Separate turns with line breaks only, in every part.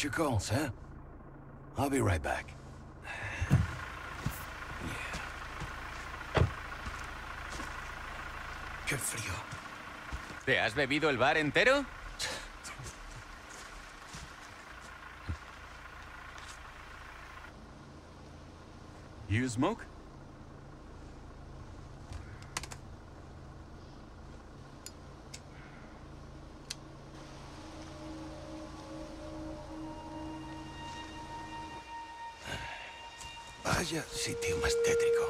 Nature calls, huh? I'll be right back. Qué frío.
¿Te has bebido el bar entero? You smoke?
Sitio más tétrico.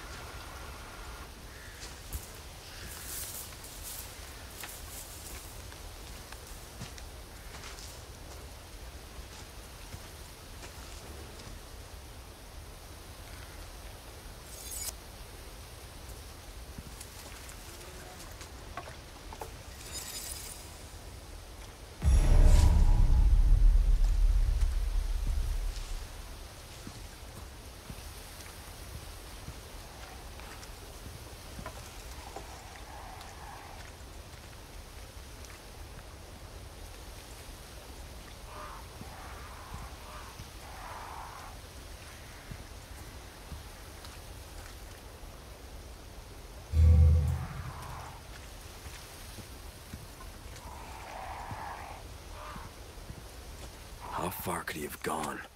Could he have gone?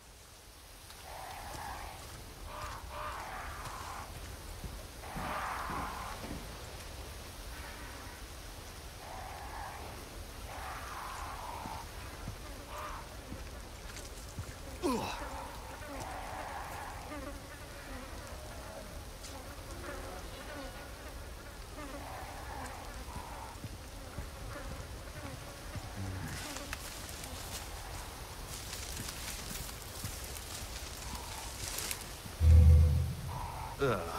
Ugh.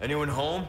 Anyone home?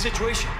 Situation?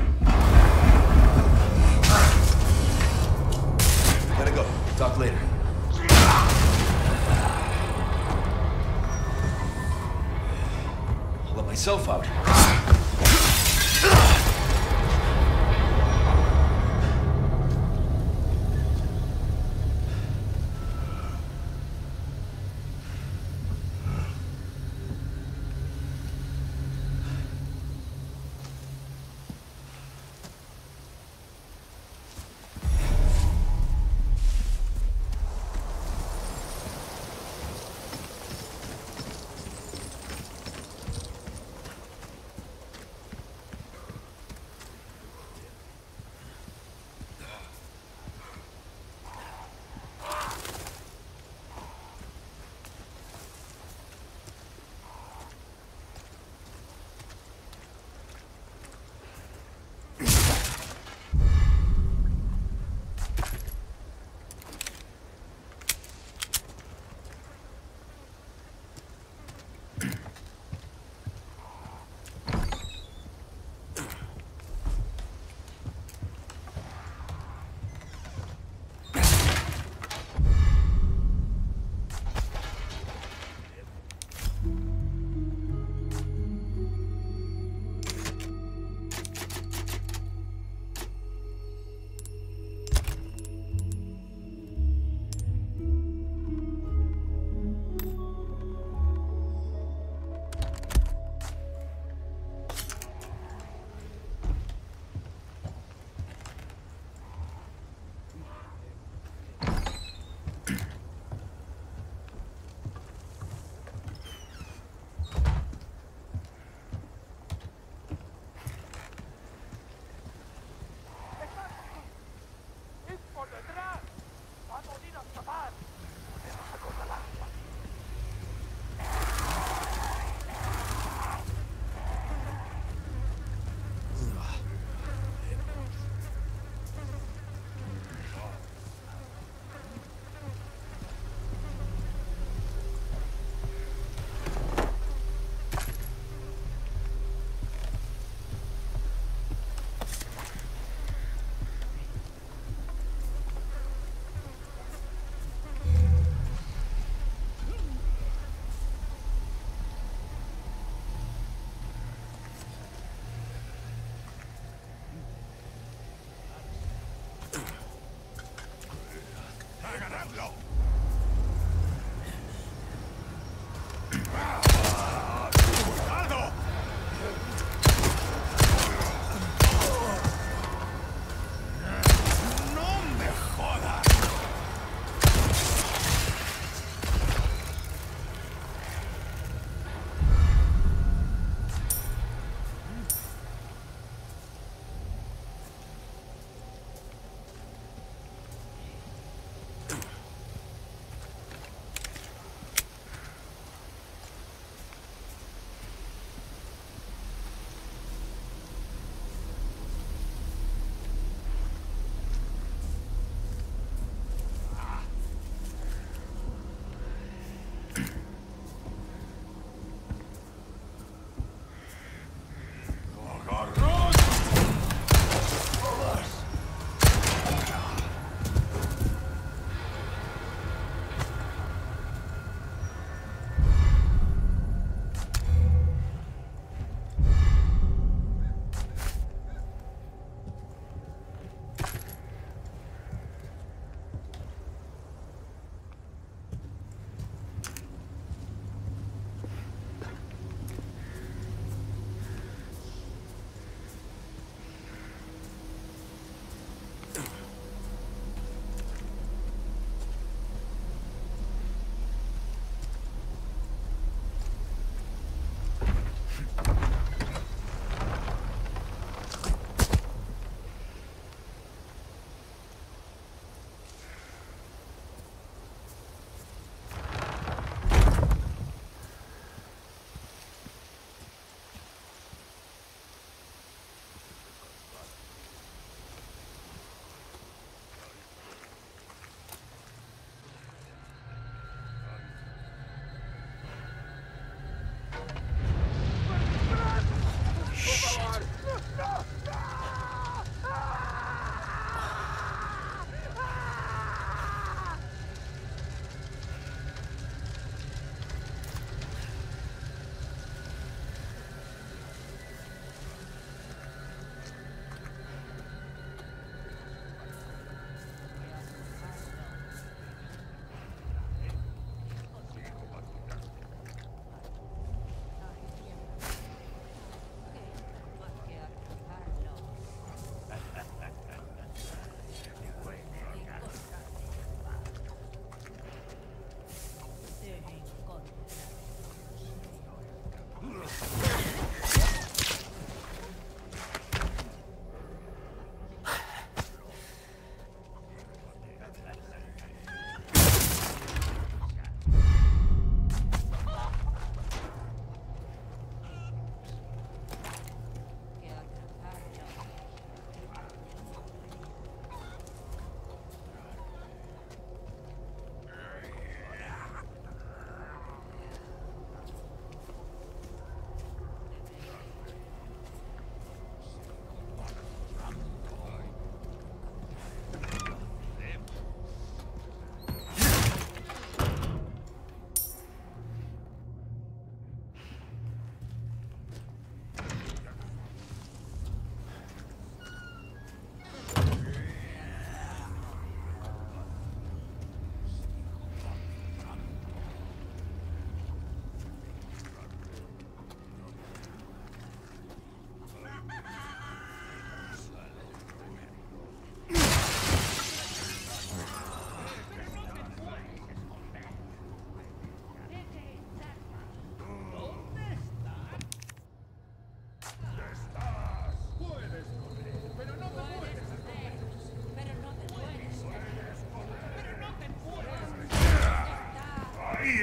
Gotta go. Talk later. I'll let myself out.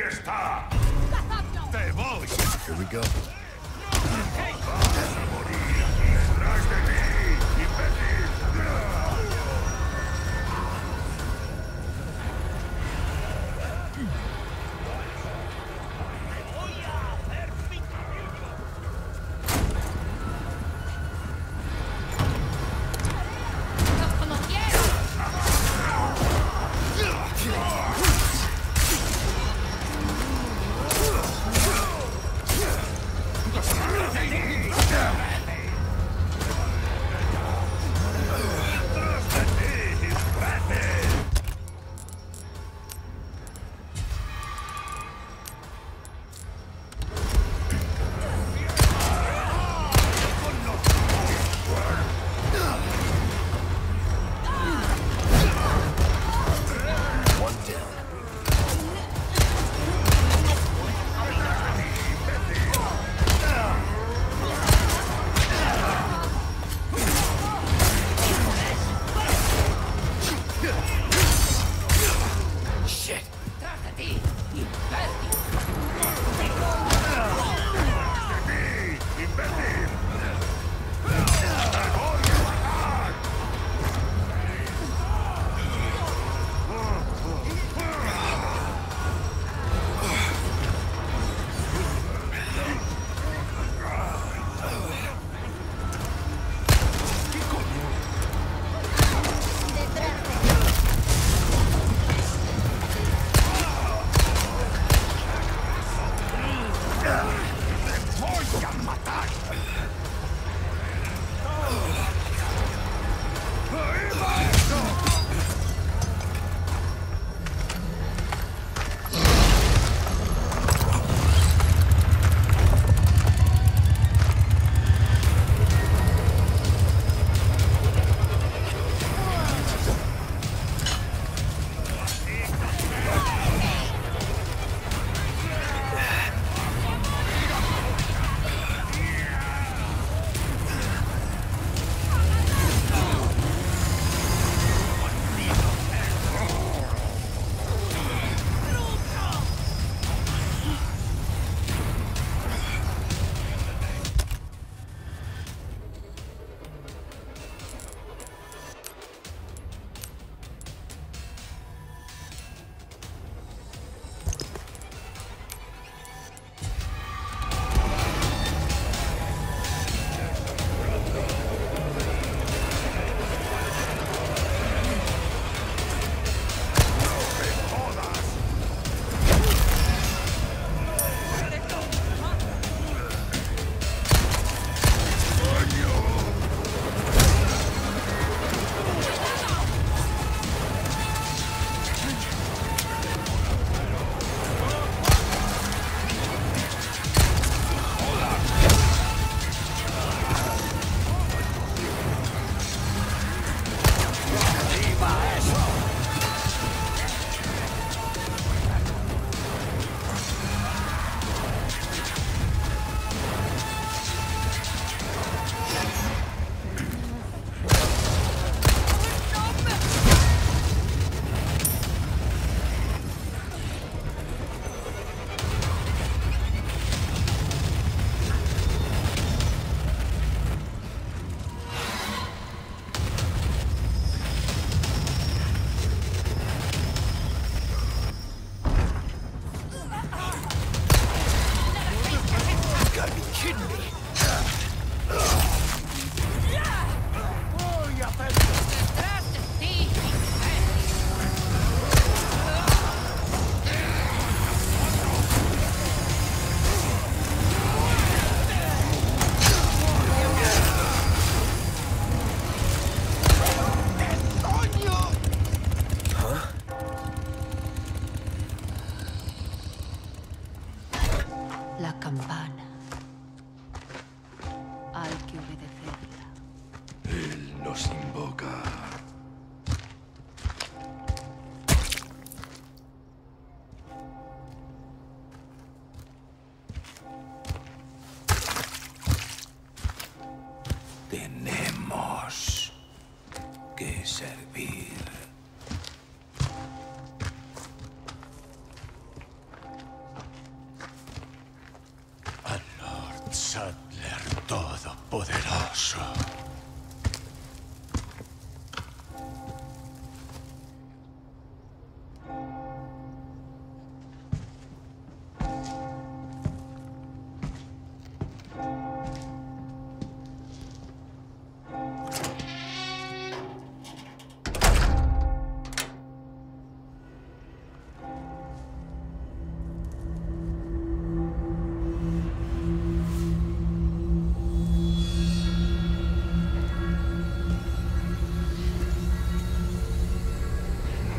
Está! ¡Te voy!
Here we go.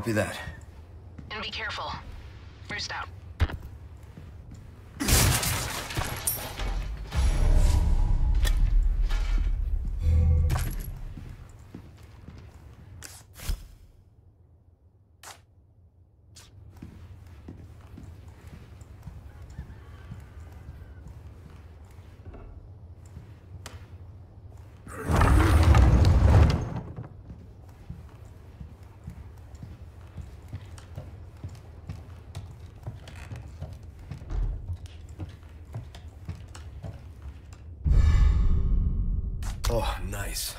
Copy that. Nice.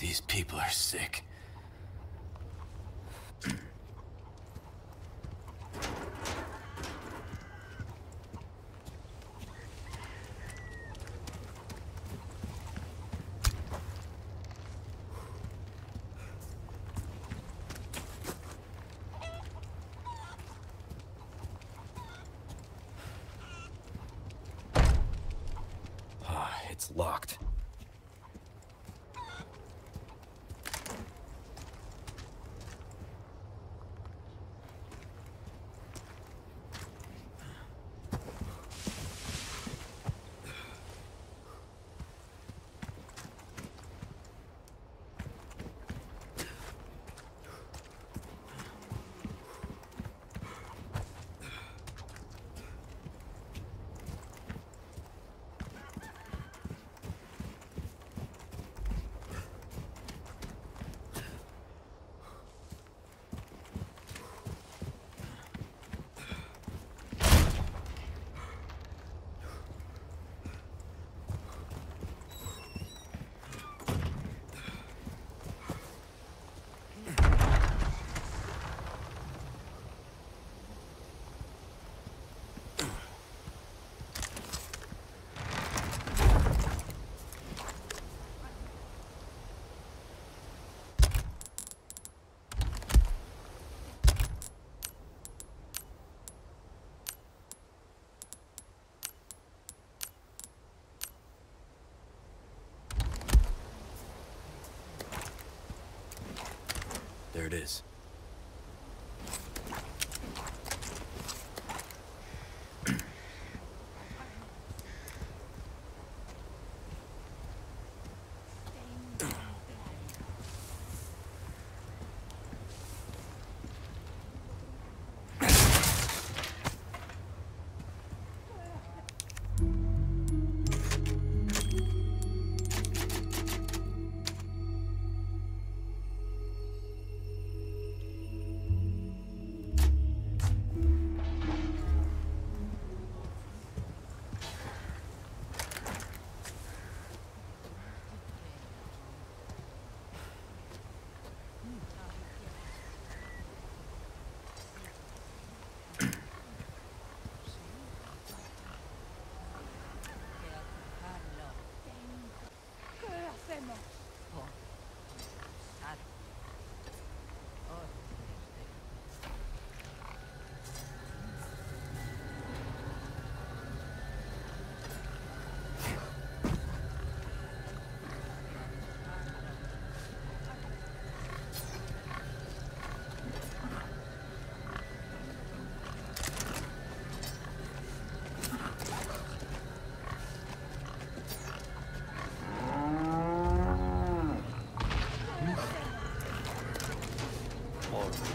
These people are sick.
Ah, it's locked. There it is.
어.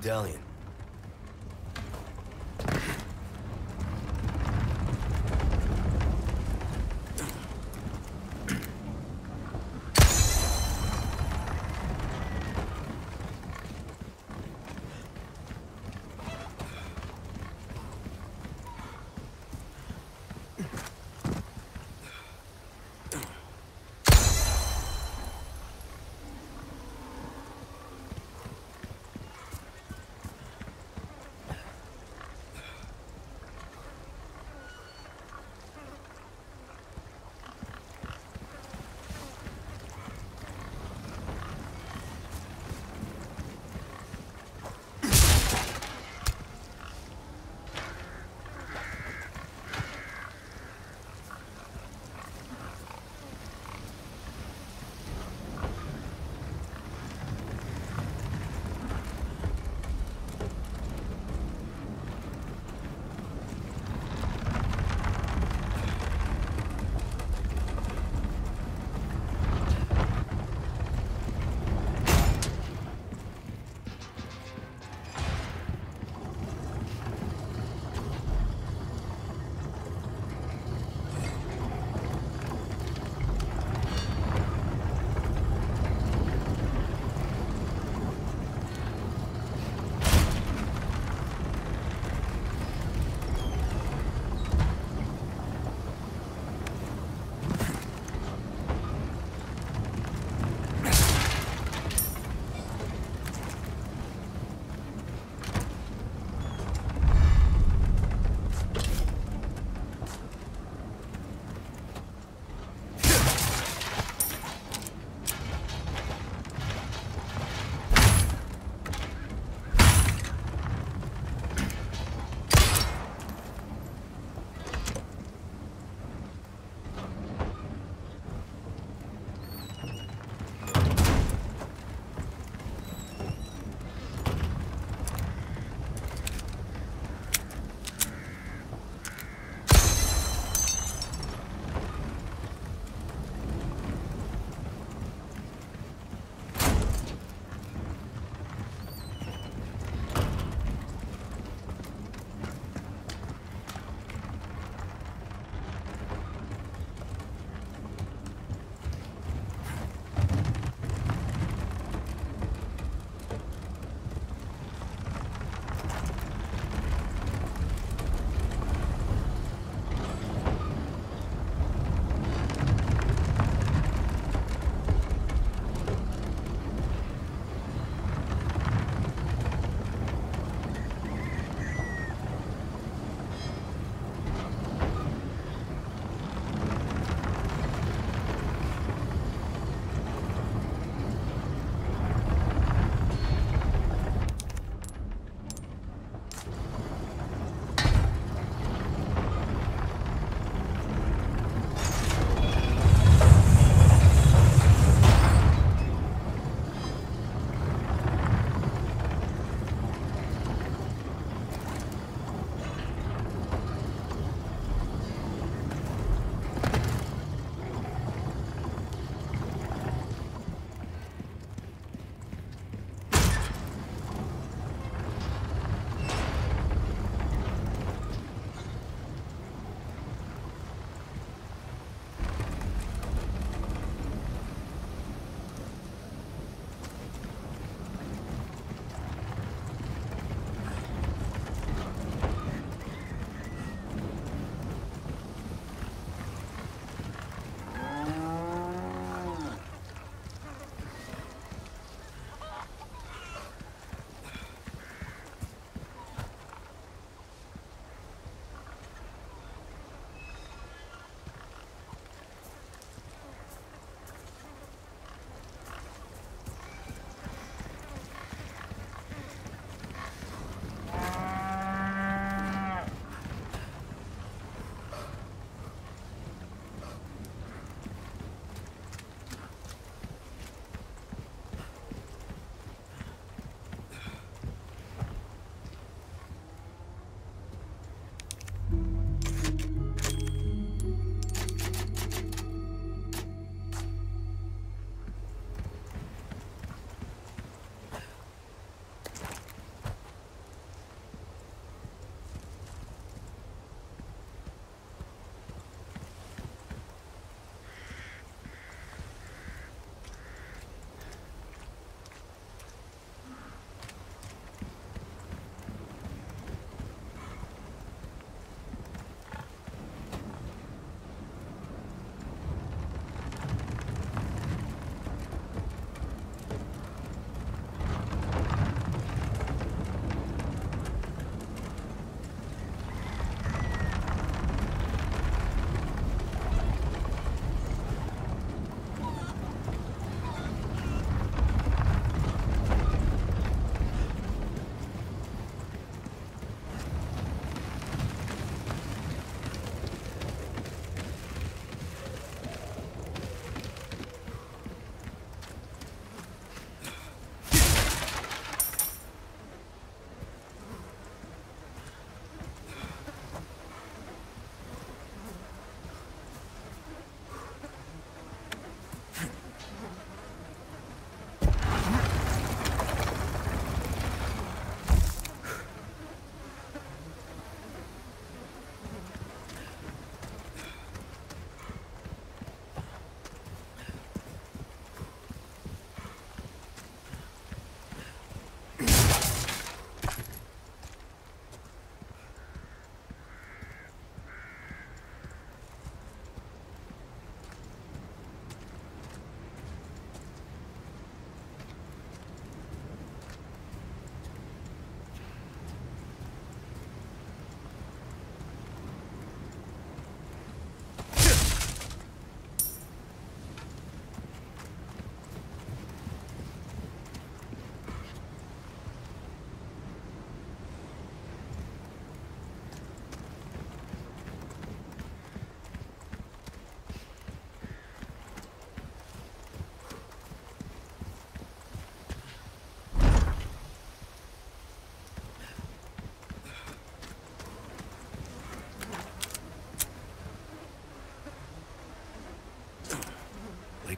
Medallion.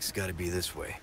Lake's gotta be this way.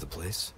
The place?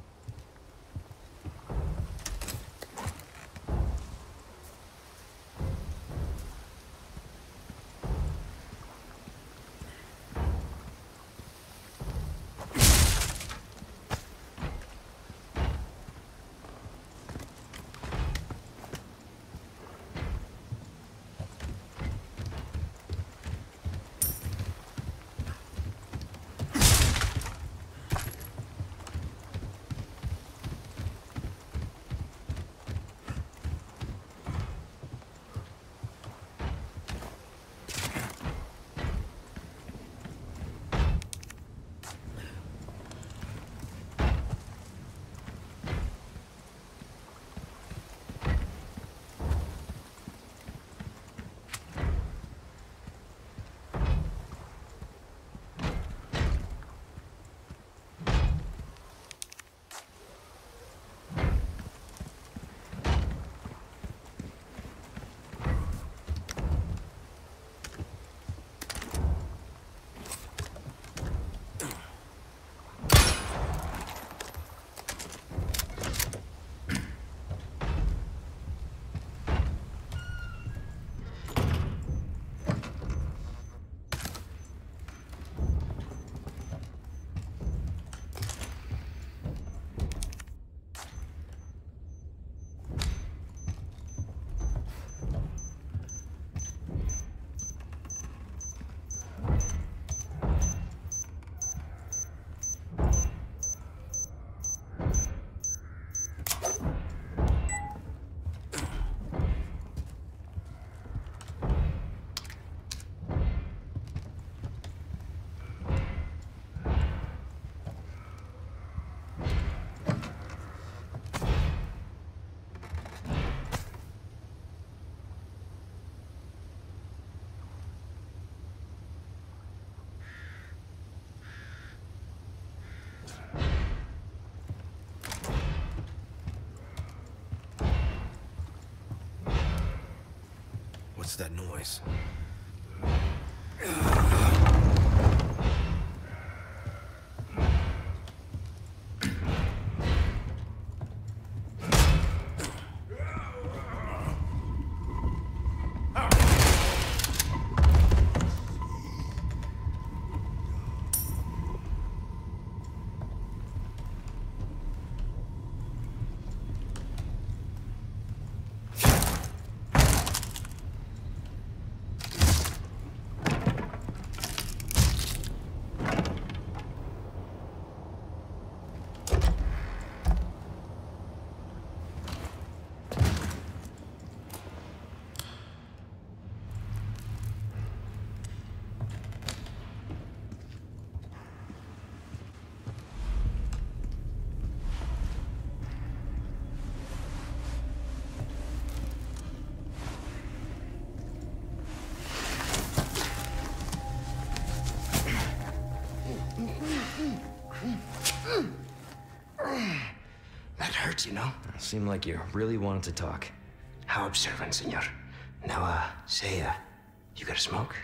What's that noise?
That you know?
Seemed like you really wanted to talk.
How observant, senor. Now, uh, say, uh, you got a smoke?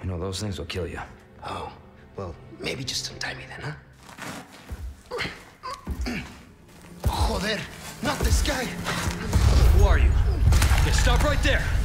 You know, those things will kill you.
Oh, well, maybe just untie me then, huh? Joder, not this guy!
Who are you? Okay, stop right there!